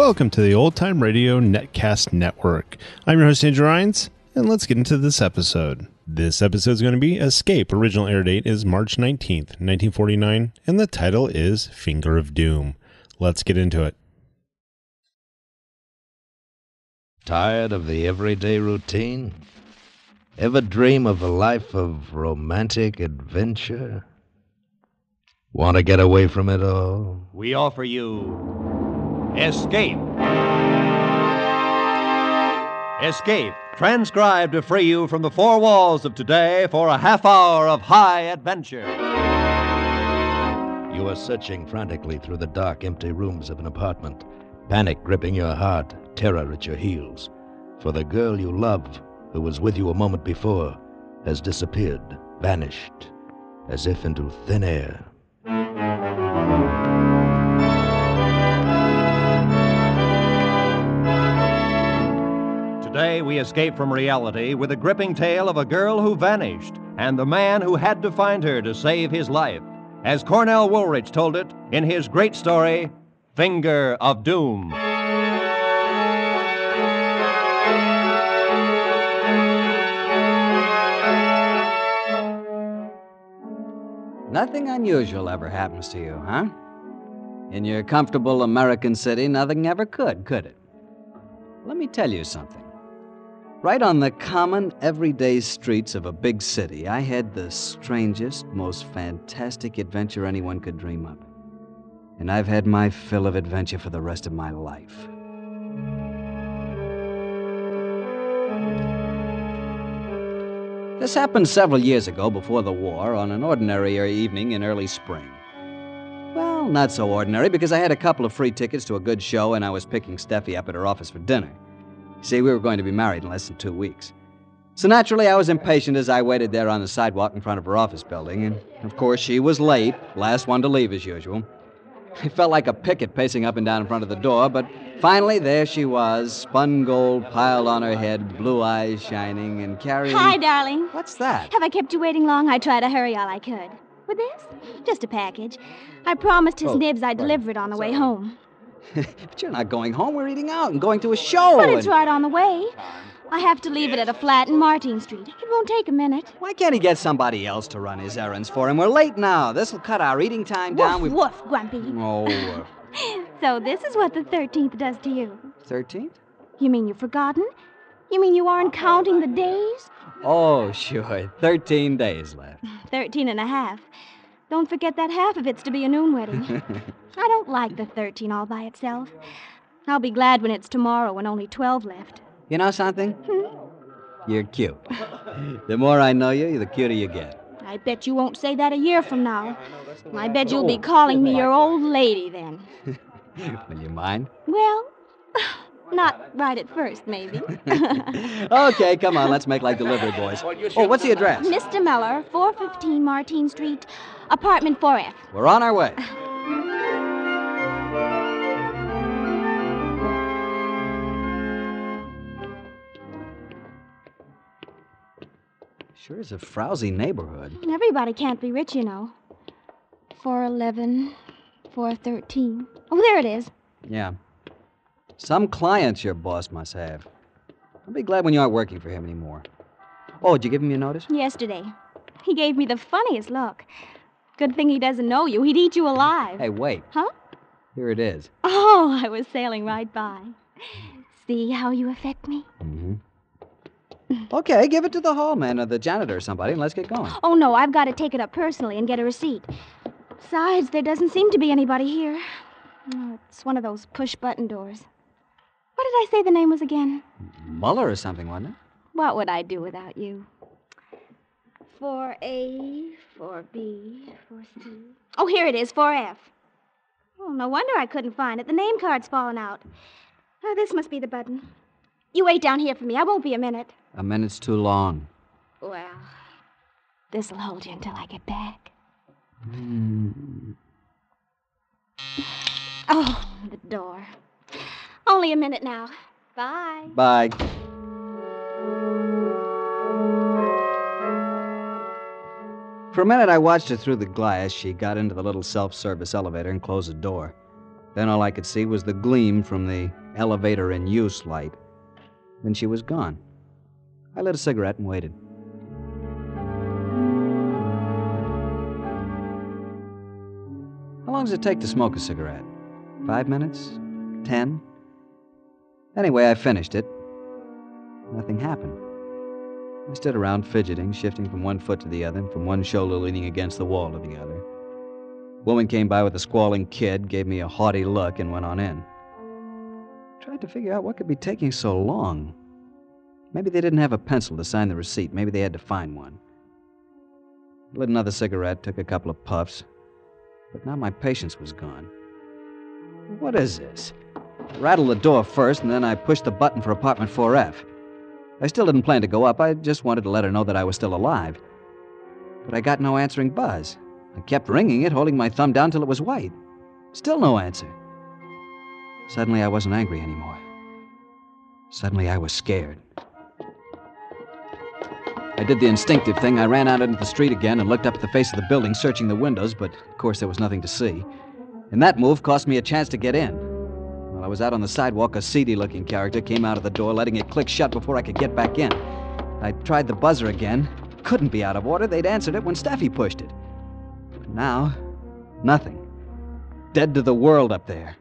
Welcome to the Old Time Radio Netcast Network. I'm your host, Andrew Rhynes, and let's get into this episode. This episode is going to be Escape. Original air date is March 19th, 1949, and the title is Finger of Doom. Let's get into it. Tired of the everyday routine? Ever dream of a life of romantic adventure? Want to get away from it all? We offer you Escape. Escape, transcribed to free you from the four walls of today for a half hour of high adventure. You are searching frantically through the dark, empty rooms of an apartment, panic gripping your heart, terror at your heels. For the girl you love, who was with you a moment before, has disappeared, vanished, as if into thin air. Today, we escape from reality with a gripping tale of a girl who vanished and the man who had to find her to save his life, as Cornell Woolrich told it in his great story, Finger of Doom. Nothing unusual ever happens to you, huh? In your comfortable American city, nothing ever could, could it? Let me tell you something. Right on the common, everyday streets of a big city, I had the strangest, most fantastic adventure anyone could dream of. And I've had my fill of adventure for the rest of my life. This happened several years ago before the war on an ordinary evening in early spring. Well, not so ordinary because I had a couple of free tickets to a good show and I was picking Steffi up at her office for dinner. See, we were going to be married in less than two weeks. So naturally, I was impatient as I waited there on the sidewalk in front of her office building, and of course, she was late, last one to leave as usual. It felt like a picket pacing up and down in front of the door, but finally there she was, spun gold piled on her head, blue eyes shining, and carrying. Hi, darling. What's that? Have I kept you waiting long? I tried to hurry all I could. With this? Just a package. I promised his Oh, nibs I'd right. deliver it on the way home. but you're not going home. We're eating out and going to a show. But it's and- right on the way. I have to leave it at a flat in Martine Street. It won't take a minute. Why can't he get somebody else to run his errands for him? We're late now. This'll cut our eating time down. Woof, We've- woof, Grumpy. Oh, So this is what the 13th does to you. 13th? You mean you've forgotten? You mean you aren't counting the days? Oh, sure. 13 days left. Thirteen and a half. Don't forget that half of it's to be a noon wedding. I don't like the 13 all by itself. I'll be glad when it's tomorrow and only 12 left. You know something? Hmm? You're cute. The more I know you, the cuter you get. I bet you won't say that a year from now. I bet you'll be oh, calling me your old lady then. Will you mind? Well, not right at first, maybe. Okay, come on. Let's make like delivery boys. Oh, what's the address? Mr. Miller, 415 Martine Street, apartment 4F. We're on our way. Sure is a frowsy neighborhood. Everybody can't be rich, you know. 411, 413. Oh, there it is. Yeah. Some clients your boss must have. I'll be glad when you aren't working for him anymore. Oh, did you give him your notice? Yesterday. He gave me the funniest look. Good thing he doesn't know you. He'd eat you alive. Hey, wait. Huh? Here it is. Oh, I was sailing right by. See how you affect me? Mm-hmm. Okay, give it to the hall man or the janitor or somebody, and let's get going. Oh, no, I've got to take it up personally and get a receipt. Besides, there doesn't seem to be anybody here. Oh, it's one of those push button doors. What did I say the name was again? Muller or something, wasn't it? What would I do without you? 4A, 4B, 4C. Oh, here it is, 4F. Oh, no wonder I couldn't find it. The name card's fallen out. Oh, this must be the button. You wait down here for me. I won't be a minute. A minute's too long. Well, this'll hold you until I get back. Hmm. Oh, the door. Only a minute now. Bye. Bye. For a minute, I watched her through the glass. She got into the little self service elevator and closed the door. Then all I could see was the gleam from the elevator in use light. Then she was gone. I lit a cigarette and waited. How long does it take to smoke a cigarette? Five minutes? Ten? Anyway, I finished it. Nothing happened. I stood around fidgeting, shifting from one foot to the other, and from one shoulder leaning against the wall to the other. A Woman came by with a squalling kid, gave me a haughty look, and went on in. I Tried to figure out what could be taking so long. Maybe they didn't have a pencil to sign the receipt. Maybe they had to find one. Lit another cigarette, took a couple of puffs, but now my patience was gone. What is this? I rattled the door first, and then I pushed the button for apartment 4F. I still didn't plan to go up. I just wanted to let her know that I was still alive. But I got no answering buzz. I kept ringing it, holding my thumb down till it was white. Still no answer. Suddenly, I wasn't angry anymore. Suddenly, I was scared. I did the instinctive thing. I ran out into the street again and looked up at the face of the building, searching the windows, but of course there was nothing to see. And that move cost me a chance to get in. Was out on the sidewalk, a seedy looking character came out of the door, letting it click shut before I could get back in. I tried the buzzer again. Couldn't be out of order. They'd answered it when Steffi pushed it. But now, nothing. Dead to the world up there.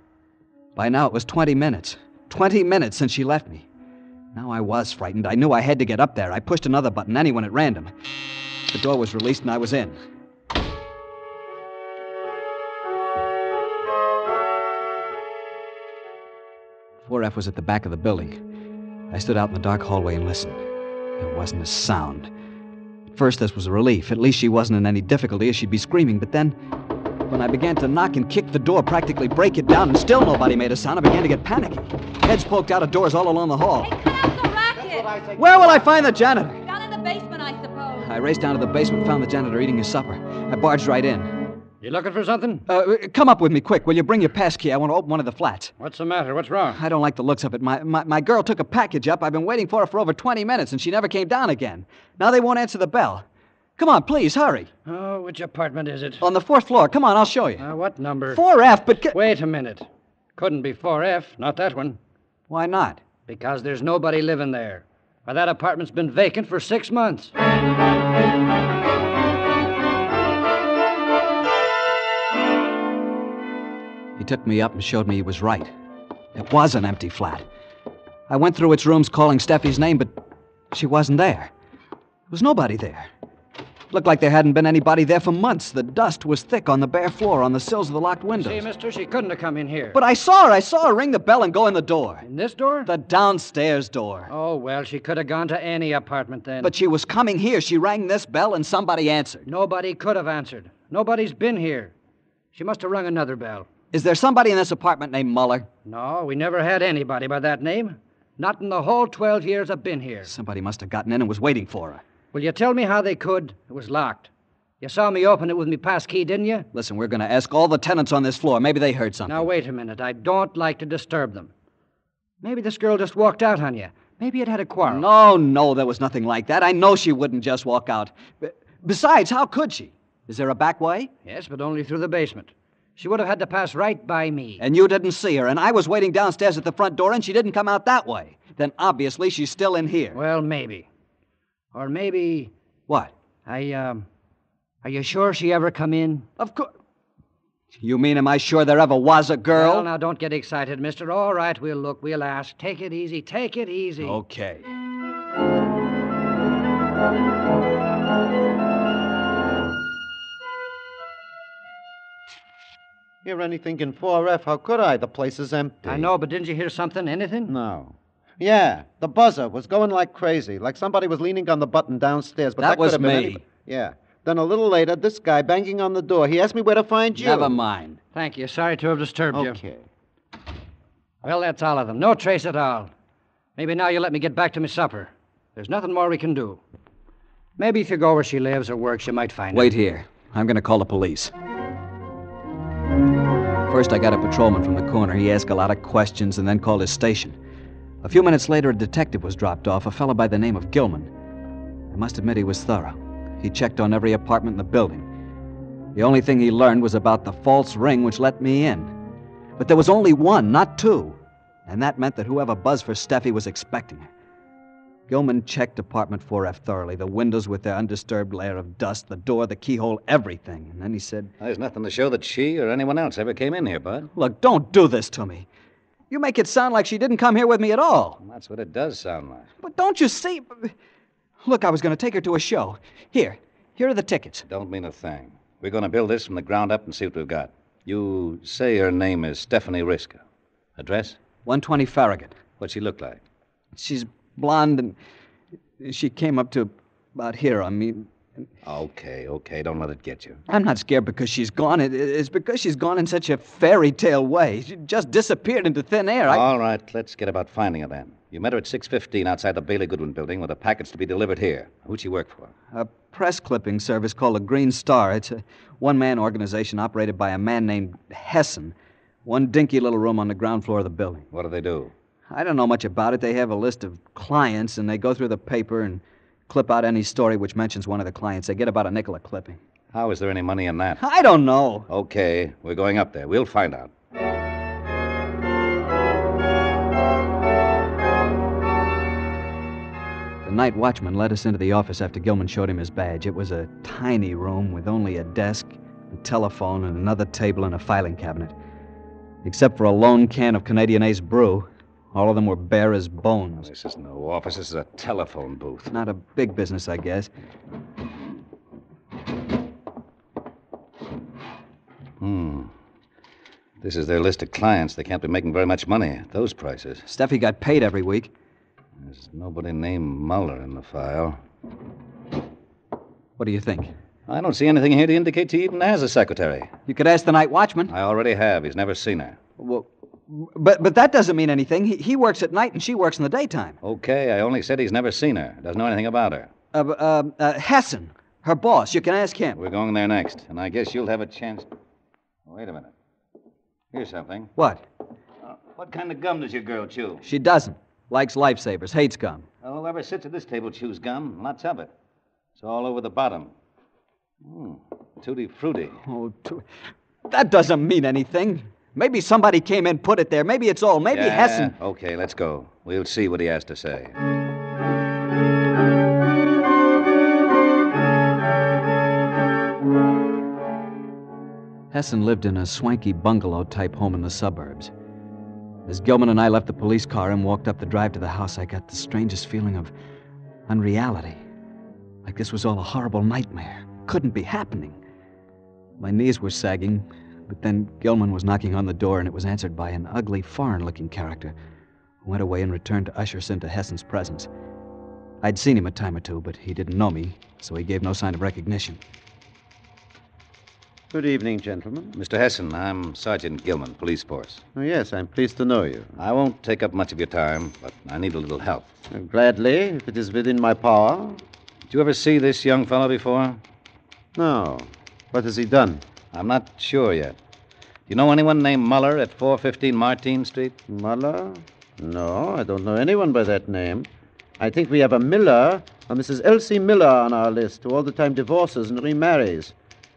By now it was 20 minutes. 20 minutes since she left me. Now I was frightened. I knew I had to get up there. I pushed another button, anyone at random. The door was released and I was in. 4F was at the back of the building. I stood out in the dark hallway and listened. There wasn't a sound. At first, this was a relief. At least she wasn't in any difficulty, or she'd be screaming. But then, when I began to knock and kick the door, practically break it down, and still nobody made a sound, I began to get panicky. Heads poked out of doors all along the hall. Hey, cut out the racket! Where will I find the janitor? Down in the basement, I suppose. I raced down to the basement, found the janitor eating his supper. I barged right in. You looking for something? Uh, come up with me, quick. Will you bring your pass key? I want to open one of the flats. What's the matter? What's wrong? I don't like the looks of it. My, my, my girl took a package up. I've been waiting for her for over 20 minutes, and she never came down again. Now they won't answer the bell. Come on, please, hurry. Oh, which apartment is it? On the fourth floor. Come on, I'll show you. Uh, what number? 4F, but. ca- Wait a minute. Couldn't be 4F, not that one. Why not? Because there's nobody living there. Why, that apartment's been vacant for six months. Took me up and showed me he was right. It was an empty flat. I went through its rooms calling Steffi's name, but she wasn't there. There was nobody there. Looked like there hadn't been anybody there for months. The dust was thick on the bare floor, on the sills of the locked windows. See, mister, she couldn't have come in here. But I saw her. I saw her ring the bell and go in the door. In this door? The downstairs door. Oh, well, she could have gone to any apartment then. But she was coming here. She rang this bell and somebody answered. Nobody could have answered. Nobody's been here. She must have rung another bell. Is there somebody in this apartment named Muller? No, we never had anybody by that name. Not in the whole 12 years I've been here. Somebody must have gotten in and was waiting for her. Will you tell me how they could? It was locked. You saw me open it with me pass key, didn't you? Listen, we're going to ask all the tenants on this floor. Maybe they heard something. Now, wait a minute. I don't like to disturb them. Maybe this girl just walked out on you. Maybe it had a quarrel. No, no, there was nothing like that. I know she wouldn't just walk out. Besides, how could she? Is there a back way? Yes, but only through the basement. She would have had to pass right by me. And you didn't see her, and I was waiting downstairs at the front door, and she didn't come out that way. Then obviously she's still in here. Well, maybe. Or maybe. What? I, um. Are you sure she ever come in? Of course. You mean, am I sure there ever was a girl? Well, now, don't get excited, mister. All right, we'll look, we'll ask. Take it easy, take it easy. Okay. Hear anything in 4F? How could I? The place is empty. I know, but didn't you hear something? Anything? No. Yeah, the buzzer was going like crazy, like somebody was leaning on the button downstairs. But That that, could was have been me. anybody- Yeah. Then a little later, this guy banging on the door. He asked me where to find you. Never mind. Thank you. Sorry to have disturbed you. Okay. Well, that's all of them. No trace at all. Maybe now you'll let me get back to my supper. There's nothing more we can do. Maybe if you go where she lives or works, you might find Wait her. here. I'm going to call the police. First, I got a patrolman from the corner. He asked a lot of questions and then called his station. A few minutes later, a detective was dropped off, a fellow by the name of Gilman. I must admit he was thorough. He checked on every apartment in the building. The only thing he learned was about the false ring which let me in. But there was only one, not two. And that meant that whoever buzzed for Steffi was expecting her. Gilman checked apartment 4F thoroughly the windows with their undisturbed layer of dust, the door, the keyhole, everything. And then he said, There's nothing to show that she or anyone else ever came in here, Bud. Look, don't do this to me. You make it sound like she didn't come here with me at all. That's what it does sound like. But don't you see? Look, I was going to take her to a show. Here, here are the tickets. Don't mean a thing. We're going to build this from the ground up and see what we've got. You say her name is Stephanie Riska. Address? 120 Farragut. What's she look like? She's blonde and she came up to about here. I mean, Okay, okay. Don't let it get you. I'm not scared because she's gone. It, it's because she's gone in such a fairy tale way. She just disappeared into thin air. I... All right, let's get about finding her then. You met her at 6.15 outside the Bailey Goodwin building with a package to be delivered here. Who'd she work for? A press clipping service called the Green Star. It's a one man organization operated by a man named Hessen. One dinky little room on the ground floor of the building. What do they do? I don't know much about it. They have a list of clients, and they go through the paper and clip out any story which mentions one of the clients. They get about a nickel a clipping. How is there any money in that? I don't know. Okay, we're going up there. We'll find out. The night watchman led us into the office after Gilman showed him his badge. It was a tiny room with only a desk, a telephone, and another table and a filing cabinet. Except for a lone can of Canadian Ace brew, all of them were bare as bones. This is no office. This is a telephone booth. Not a big business, I guess. Hmm. This is their list of clients. They can't be making very much money at those prices. Steffi got paid every week. There's nobody named Muller in the file. What do you think? I don't see anything here to indicate he even has a secretary. You could ask the night watchman. I already have. He's never seen her. Well, but but that doesn't mean anything. He, he works at night and she works in the daytime. Okay, I only said he's never seen her. Doesn't know anything about her. Uh, uh, uh, Hessen, her boss. You can ask him. We're going there next, and I guess you'll have a chance. Wait a minute. Here's something. What? Uh, what kind of gum does your girl chew? She doesn't. Likes lifesavers, hates gum. Well, whoever sits at this table chews gum. Lots of it. It's all over the bottom. Hmm. Tutti frutti. Oh, tu- that doesn't mean anything. Maybe somebody came in, put it there. Maybe it's all. Maybe yeah, Hessen. Okay, let's go. We'll see what he has to say. Hessen lived in a swanky bungalow type home in the suburbs. As Gilman and I left the police car and walked up the drive to the house, I got the strangest feeling of unreality. Like this was all a horrible nightmare. Couldn't be happening. My knees were sagging, but then Gilman was knocking on the door, and it was answered by an ugly, foreign looking character who went away and returned to usher us into Hessen's presence. I'd seen him a time or two, but he didn't know me, so he gave no sign of recognition. Good evening, gentlemen. Mr. Hessen, I'm Sergeant Gilman, police force. Oh, yes, I'm pleased to know you. I won't take up much of your time, but I need a little help. Uh, Gladly, if it is within my power. Did you ever see this young fellow before? No. What has he done? I'm not sure yet. Do you know anyone named Muller at 415 Martine Street? Muller? No, I don't know anyone by that name. I think we have a Miller, a Mrs. Elsie Miller, on our list, who all the time divorces and remarries.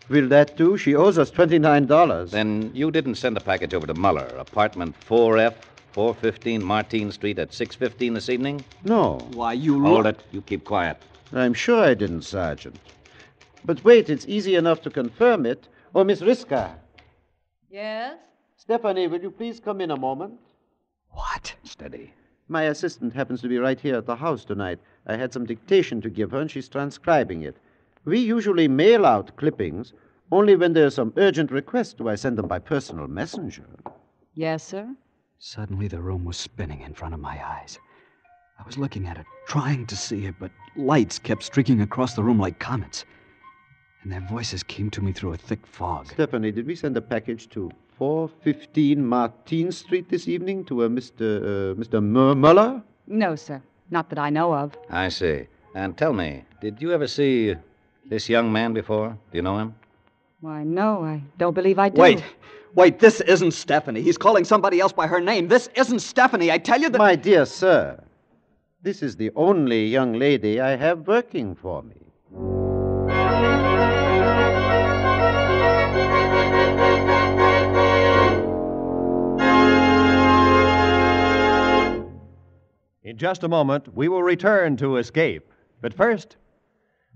Will that do? She owes us $29. Then you didn't send a package over to Muller, apartment 4F, 415 Martine Street at 615 this evening? No. Why, you. Hold it. You keep quiet. I'm sure I didn't, Sergeant. But wait, it's easy enough to confirm it. Oh, Miss Riska. Yes? Stephanie, will you please come in a moment? What? Steady. My assistant happens to be right here at the house tonight. I had some dictation to give her, and she's transcribing it. We usually mail out clippings. Only when there's some urgent request do I send them by personal messenger. Yes, sir? Suddenly, the room was spinning in front of my eyes. I was looking at it, trying to see it, but lights kept streaking across the room like comets. And their voices came to me through a thick fog. Stephanie, did we send a package to 415 Martine Street this evening to a Mr. Uh, Mr. M- Muller? No, sir. Not that I know of. I see. And tell me, did you ever see this young man before? Do you know him? Why, no, I don't believe I do. Wait, wait, this isn't Stephanie. He's calling somebody else by her name. This isn't Stephanie. I tell you that. My dear sir, this is the only young lady I have working for me. In just a moment, we will return to Escape. But first,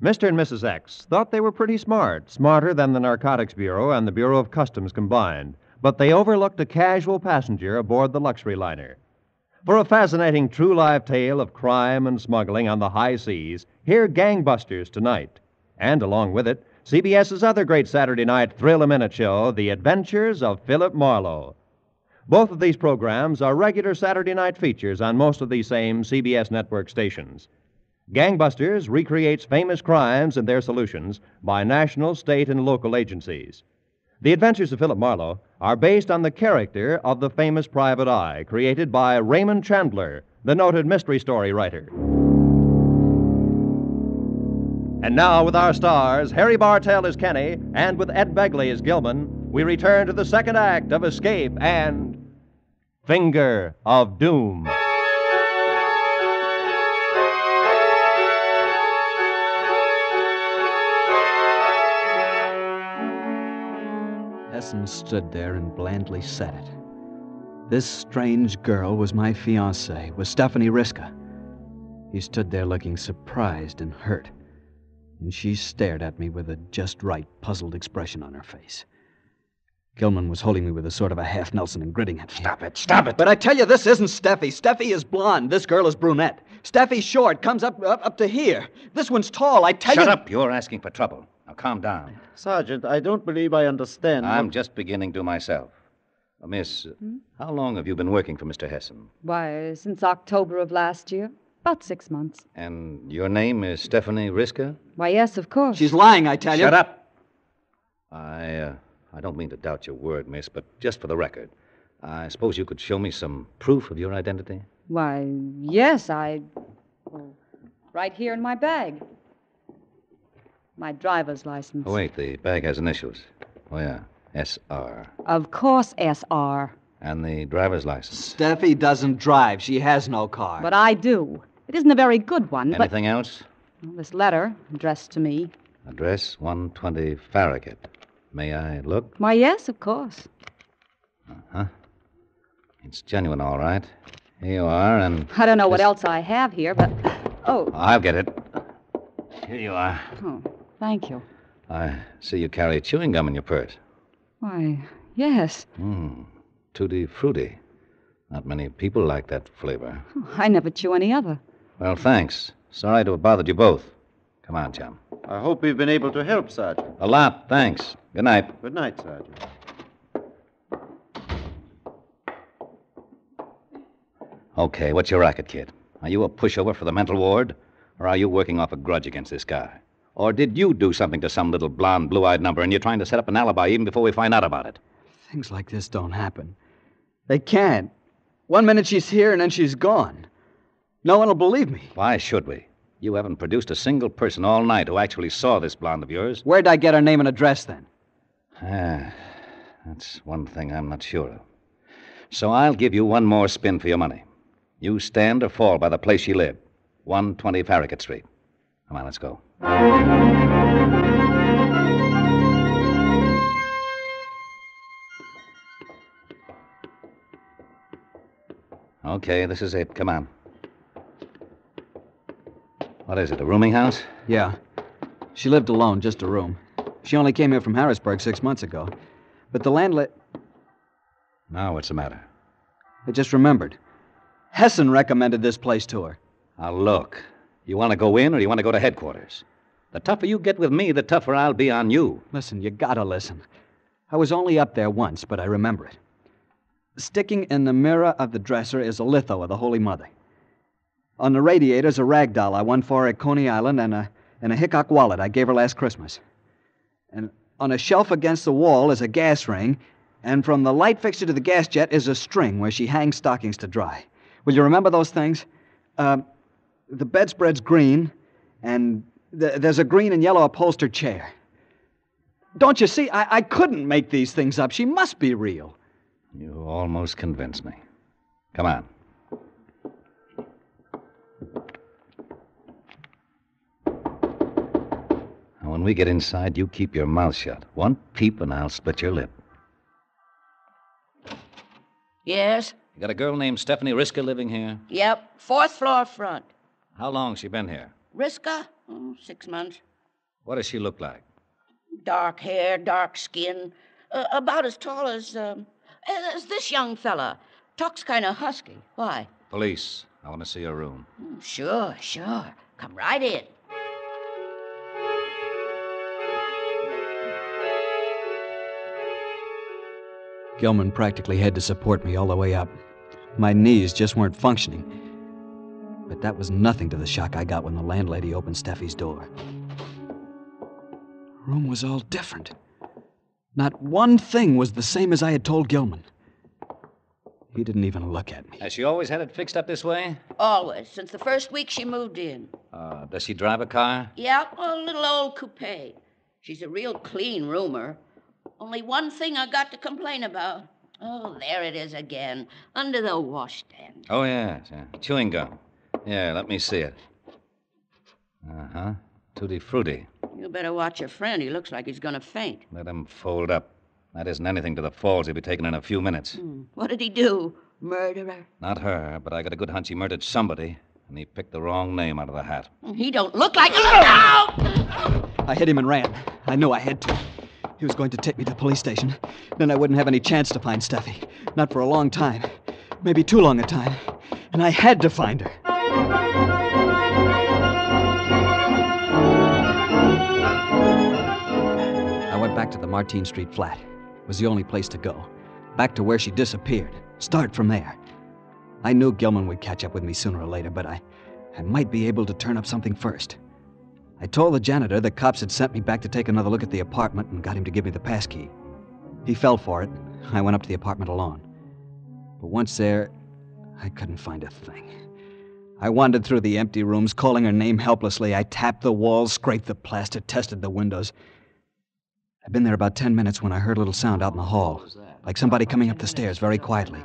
Mr. and Mrs. X thought they were pretty smart, smarter than the Narcotics Bureau and the Bureau of Customs combined, but they overlooked a casual passenger aboard the luxury liner. For a fascinating true life tale of crime and smuggling on the high seas, hear Gangbusters tonight. And along with it, CBS's other great Saturday night thrill a minute show, The Adventures of Philip Marlowe. Both of these programs are regular Saturday night features on most of these same CBS network stations. Gangbusters recreates famous crimes and their solutions by national, state, and local agencies. The Adventures of Philip Marlowe are based on the character of the famous private eye created by Raymond Chandler, the noted mystery story writer. And now, with our stars, Harry Bartell as Kenny and with Ed Begley as Gilman, we return to the second act of Escape and Finger of Doom. Hessen stood there and blandly said it. This strange girl was my fiancée, was Stephanie Riska. He stood there looking surprised and hurt, and she stared at me with a just right, puzzled expression on her face. Gilman was holding me with a sort of a half Nelson and gritting at me. Stop it, stop it. But I tell you, this isn't Steffi. Steffi is blonde. This girl is brunette. Steffi's short, comes up, up up to here. This one's tall. I tell Shut you. Shut up. You're asking for trouble. Now calm down. Sergeant, I don't believe I understand. I'm what- just beginning to myself. Uh, miss, uh, how long have you been working for Mr. Hessen? Why, since October of last year. About six months. And your name is Stephanie Riska? Why, yes, of course. She's lying, I tell you. Shut up. I, uh, I don't mean to doubt your word, miss, but just for the record, I suppose you could show me some proof of your identity? Why, yes, I. right here in my bag. My driver's license. Oh, wait, the bag has initials. Oh, yeah, S.R. Of course, S.R. And the driver's license. Steffi doesn't drive. She has no car. But I do. It isn't a very good one, but Anything else? this letter addressed to me. Address 120 Farragut. May I look? Why, yes, of course. Uh huh? It's genuine, all right. Here you are, and I don't know what else I have here, but. Oh, I'll get it. Here you are. oh, thank you. I see you carry chewing gum in your purse. Why, yes. Hmm. Tutti frutti. Not many people like that flavor. I never chew any other. Well, thanks. Sorry to have bothered you both. Come on, chum. I hope we've been able to help, Sergeant. A lot, thanks. Good night. Good night, Sergeant. Okay, what's your racket, kid? Are you a pushover for the mental ward? Or are you working off a grudge against this guy? Or did you do something to some little blonde, blue eyed number and you're trying to set up an alibi even before we find out about it? Things like this don't happen. They can't. One minute she's here and then she's gone. No one will believe me. Why should we? You haven't produced a single person all night who actually saw this blonde of yours. Where'd I get her name and address then? Ah, that's one thing I'm not sure of. So I'll give you one more spin for your money. You stand or fall by the place she lived 120 Farragut Street. Come on, let's go. Okay, this is it. Come on. What is it, a rooming house? Yeah. She lived alone, just a room. She only came here from Harrisburg six months ago. But the landlady. Now, what's the matter? I just remembered. Hessen recommended this place to her. Now, look. You want to go in or you want to go to headquarters? The tougher you get with me, the tougher I'll be on you. Listen, you gotta listen. I was only up there once, but I remember it. Sticking in the mirror of the dresser is a litho of the Holy Mother. On the radiator's a rag doll I won for her at Coney Island and a, and a Hickok wallet I gave her last Christmas. And on a shelf against the wall is a gas ring, and from the light fixture to the gas jet is a string where she hangs stockings to dry. Will you remember those things? Uh, the bedspread's green, and th- there's a green and yellow upholstered chair. Don't you see? I-, I couldn't make these things up. She must be real. You almost convinced me. Come on. When we get inside, you keep your mouth shut. One peep and I'll split your lip. Yes? You got a girl named Stephanie Riska living here? Yep, fourth floor front. How long she been here? Riska? Oh, six months. What does she look like? Dark hair, dark skin. Uh, about as tall as, um, as this young fella. Talks kind of husky. Why? Police. I want to see her room. Mm, Sure, sure. Come right in. Gilman practically had to support me all the way up. My knees just weren't functioning. But that was nothing to the shock I got when the landlady opened Steffi's door. The room was all different. Not one thing was the same as I had told Gilman. He didn't even look at me. Has she always had it fixed up this way? Always, since the first week she moved in. Uh, does she drive a car? Yeah, a little old coupe. She's a real clean roomer. Only one thing I got to complain about. Oh, there it is again, under the washstand. Oh, yes. yeah. Chewing gum. Yeah, let me see it. Uh huh. Tutti frutti. You better watch your friend. He looks like he's gonna faint. Let him fold up. That isn't anything to the falls he'll be taking in a few minutes. Hmm. What did he do? Murderer? Not her, but I got a good hunch he murdered somebody, and he picked the wrong name out of the hat. He don't look like. Look out! I hit him and ran. I knew I had to. He was going to take me to the police station. Then I wouldn't have any chance to find Steffi. Not for a long time. Maybe too long a time. And I had to find her. I went back to the Martine Street flat. It was the only place to go. Back to where she disappeared. Start from there. I knew Gilman would catch up with me sooner or later, but I, I might be able to turn up something first. I told the janitor the cops had sent me back to take another look at the apartment and got him to give me the passkey. He fell for it. I went up to the apartment alone. But once there, I couldn't find a thing. I wandered through the empty rooms, calling her name helplessly. I tapped the walls, scraped the plaster, tested the windows. I'd been there about ten minutes when I heard a little sound out in the hall, like somebody coming up the stairs very quietly.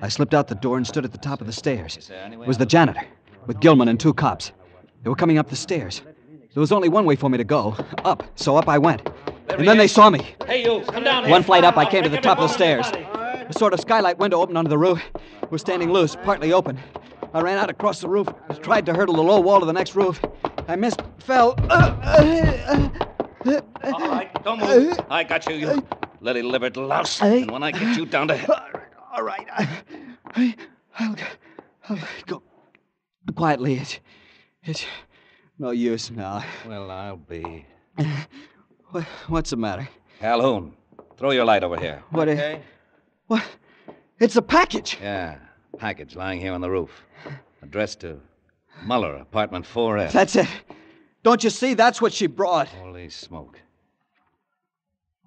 I slipped out the door and stood at the top of the stairs. It was the janitor, with Gilman and two cops. They were coming up the stairs. There was only one way for me to go up, so up I went. And then they saw me. Hey, you, come down here. One flight up, I came to the top of the stairs. A sort of skylight window opened onto the roof. It was standing loose, partly open. I ran out across the roof, tried to hurdle the low wall to the next roof. I missed, fell. Uh, uh, uh, all right, don't move. I got you, you lily livered louse. And when I get you down to hell. All right. I, I'll, I'll go quietly. It's, it's no use now. Well, I'll be. What, what's the matter? Calhoun, throw your light over here. What? i- What? It's a package. Yeah, package lying here on the roof. Addressed to Muller, apartment 4F. That's it. Don't you see? That's what she brought. Holy smoke.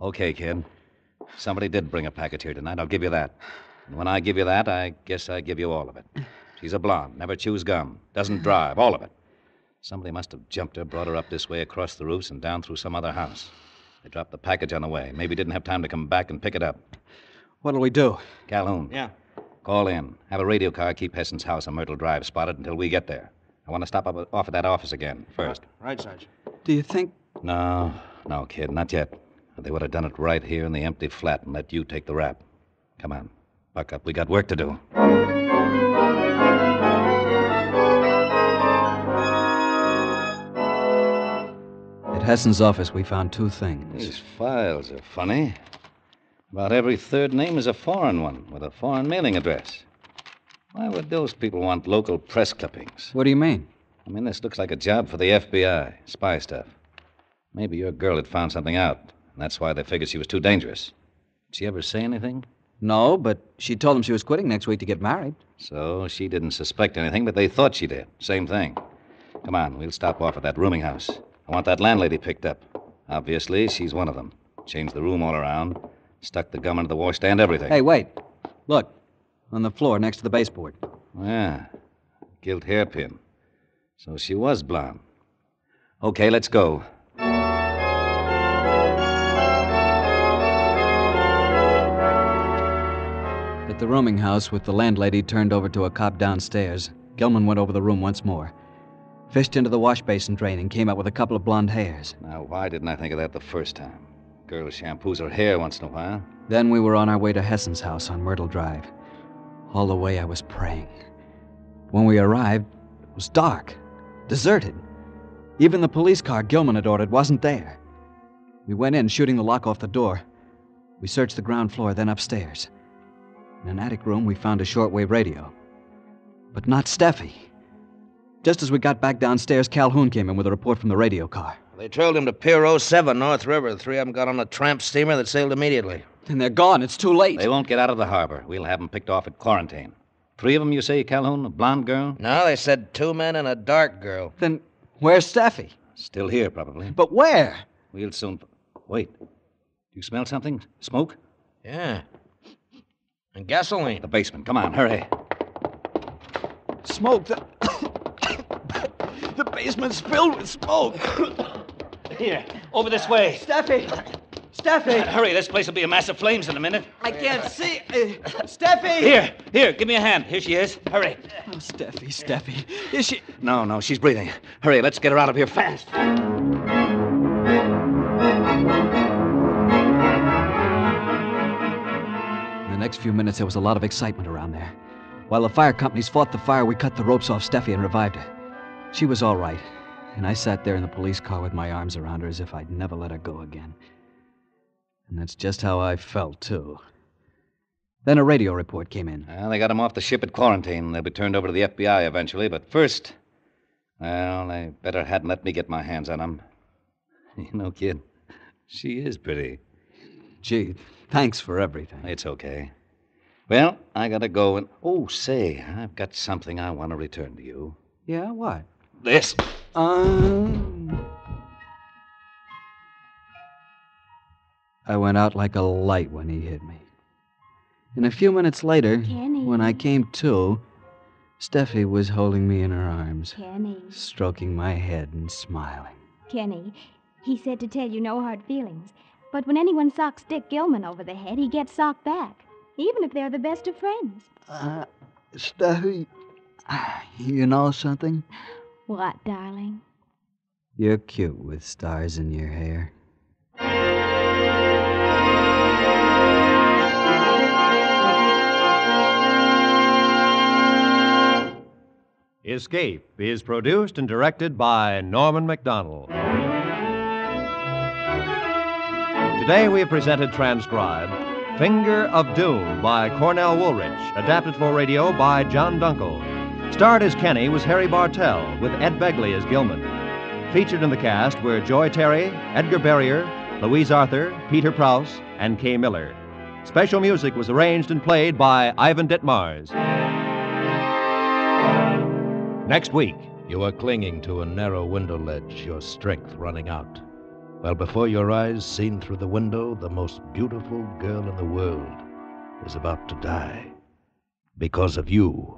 Okay, kid. Somebody did bring a package here tonight. I'll give you that. And when I give you that, I guess I give you all of it. She's a blonde, never chews gum, doesn't drive, all of it. Somebody must have jumped her, brought her up this way across the roofs and down through some other house. They dropped the package on the way. Maybe didn't have time to come back and pick it up. What'll we do? Calhoun. Yeah. Call in. Have a radio car keep Hessen's house on Myrtle Drive spotted until we get there. I want to stop up off at that office again uh-huh. first. Right, Sergeant. Do you think? No, no, kid, not yet. They would have done it right here in the empty flat and let you take the rap. Come on, buck up. We got work to do. At Hessen's office, we found two things. These files are funny. About every third name is a foreign one with a foreign mailing address. Why would those people want local press clippings? What do you mean? I mean, this looks like a job for the FBI, spy stuff. Maybe your girl had found something out, and that's why they figured she was too dangerous. Did she ever say anything? No, but she told them she was quitting next week to get married. So she didn't suspect anything, but they thought she did. Same thing. Come on, we'll stop off at that rooming house. I want that landlady picked up. Obviously, she's one of them. Changed the room all around, stuck the gum into the washstand, everything. Hey, wait. Look. On the floor next to the baseboard. Yeah. Gilt hairpin. So she was blonde. Okay, let's go. At the rooming house, with the landlady turned over to a cop downstairs, Gilman went over the room once more. Fished into the wash basin drain and came out with a couple of blonde hairs. Now, why didn't I think of that the first time? Girl shampoos her hair once in a while. Then we were on our way to Hessen's house on Myrtle Drive. All the way I was praying. When we arrived, it was dark, deserted. Even the police car Gilman had ordered wasn't there. We went in, shooting the lock off the door. We searched the ground floor, then upstairs. In an attic room, we found a shortwave radio. But not Steffi. Just as we got back downstairs, Calhoun came in with a report from the radio car. They trailed him to Pier 07, North River. The three of them got on a tramp steamer that sailed immediately. And they're gone. It's too late. They won't get out of the harbor. We'll have them picked off at quarantine. Three of them, you say, Calhoun? A blonde girl? No, they said two men and a dark girl. Then where's Steffi? Still here, probably. But where? We'll soon. Wait. Do you smell something? Smoke? Yeah. And gasoline. The basement. Come on, hurry. Smoke. The, the basement's filled with smoke. Here, over this way. Steffi! Steffi! Hurry, this place will be a mass of flames in a minute. I can't see. Uh, Steffi! Here, here, give me a hand. Here she is. Hurry. Oh, Steffi, Steffi. Is she. No, no, she's breathing. Hurry, let's get her out of here fast. In the next few minutes, there was a lot of excitement around there. While the fire companies fought the fire, we cut the ropes off Steffi and revived her. She was all right, and I sat there in the police car with my arms around her as if I'd never let her go again. And that's just how I felt, too. Then a radio report came in. Well, they got him off the ship at quarantine. They'll be turned over to the FBI eventually, but first. Well, they better hadn't let me get my hands on him. You know, kid, she is pretty. Gee, thanks for everything. It's okay. Well, I gotta go and. Oh, say, I've got something I want to return to you. Yeah, what? This. Um. I went out like a light when he hit me. And a few minutes later, Kenny. when I came to, Steffi was holding me in her arms, Kenny. stroking my head and smiling. Kenny, he said to tell you no hard feelings. But when anyone socks Dick Gilman over the head, he gets socked back, even if they're the best of friends. Uh, Steffi, you know something? What, darling? You're cute with stars in your hair. Escape is produced and directed by Norman MacDonnell. Today we have presented transcribed Finger of Doom by Cornell Woolrich, adapted for radio by John Dunkel. Starred as Kenny was Harry Bartell, with Ed Begley as Gilman. Featured in the cast were Joy Terry, Edgar Barrier, Louise Arthur, Peter Prouse, and Kay Miller. Special music was arranged and played by Ivan Ditmars. Next week, You are clinging to a narrow window ledge, your strength running out. While before your eyes, seen through the window, the most beautiful girl in the world is about to die. Because of you.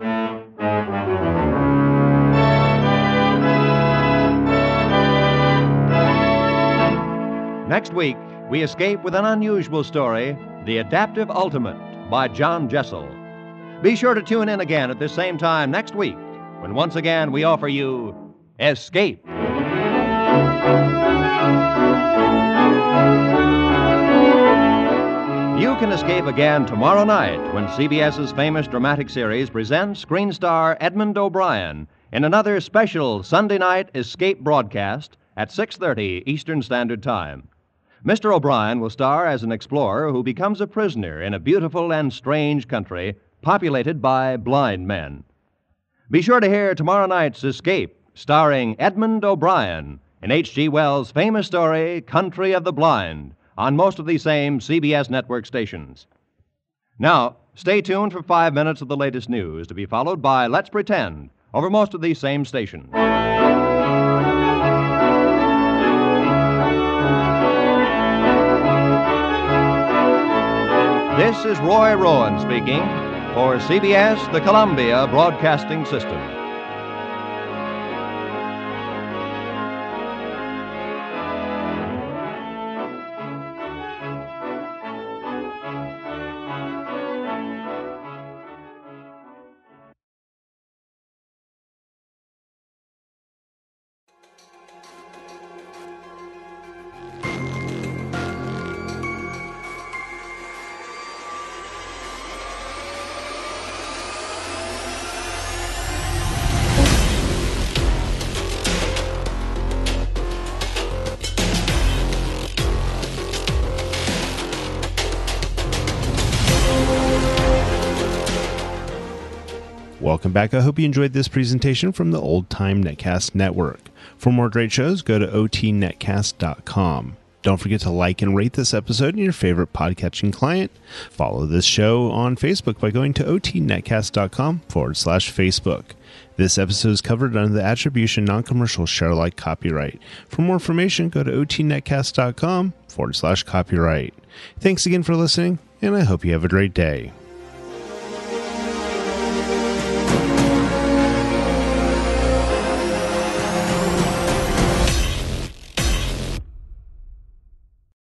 Next week, we escape with an unusual story The Adaptive Ultimate by John Jessel. Be sure to tune in again at this same time next week when once again we offer you Escape. You can escape again tomorrow night when CBS's famous dramatic series presents screen star Edmund O'Brien in another special Sunday night escape broadcast at 6:30 Eastern Standard Time. Mr. O'Brien will star as an explorer who becomes a prisoner in a beautiful and strange country populated by blind men. Be sure to hear tomorrow night's Escape, starring Edmund O'Brien in H.G. Wells' famous story, Country of the Blind, on most of these same CBS network stations. Now, stay tuned for five minutes of the latest news to be followed by Let's Pretend over most of these same stations. This is Roy Rowan speaking for CBS, the Columbia Broadcasting System. Welcome back. I hope you enjoyed this presentation from the Old Time Netcast Network. For more great shows, go to otnetcast.com. Don't forget to like and rate this episode in your favorite podcatching client. Follow this show on Facebook by going to otnetcast.com forward slash Facebook. This episode is covered under the attribution non-commercial share alike copyright. For more information, go to otnetcast.com forward slash copyright. Thanks again for listening, and I hope you have a great day.